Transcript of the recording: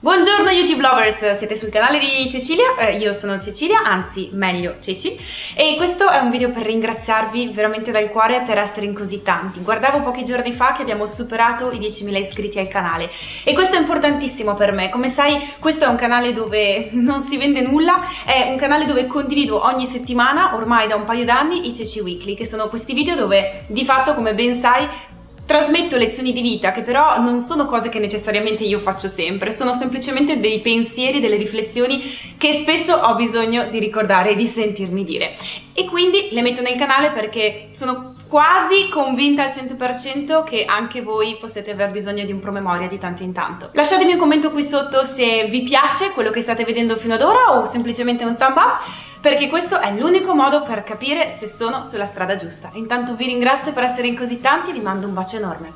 Buongiorno YouTube lovers, siete sul canale di Cecilia, eh, io sono Cecilia, anzi meglio Ceci. E questo è un video per ringraziarvi veramente dal cuore per essere in così tanti. Guardavo pochi giorni fa che abbiamo superato i 10.000 iscritti al canale. E questo è importantissimo per me, come sai questo è un canale dove non si vende nulla, è un canale dove condivido ogni settimana, ormai da un paio d'anni, i Ceci Weekly che sono questi video dove di fatto come ben sai Trasmetto lezioni di vita che però non sono cose che necessariamente io faccio sempre, sono semplicemente dei pensieri, delle riflessioni che spesso ho bisogno di ricordare e di sentirmi dire. E quindi le metto nel canale perché sono quasi convinta al 100% che anche voi possiate aver bisogno di un promemoria di tanto in tanto. Lasciatemi un commento qui sotto se vi piace quello che state vedendo fino ad ora o semplicemente un thumb up perché questo è l'unico modo per capire se sono sulla strada giusta. Intanto vi ringrazio per essere in così tanti e vi mando un bacio enorme.